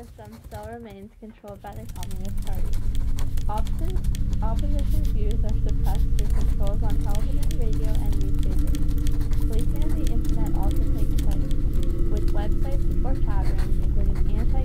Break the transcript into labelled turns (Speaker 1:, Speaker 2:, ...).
Speaker 1: system still remains controlled by the Communist Party. Option, opposition views are suppressed through controls on television, radio, and newspapers. Policing of the internet also takes place, with websites or taverns, including anti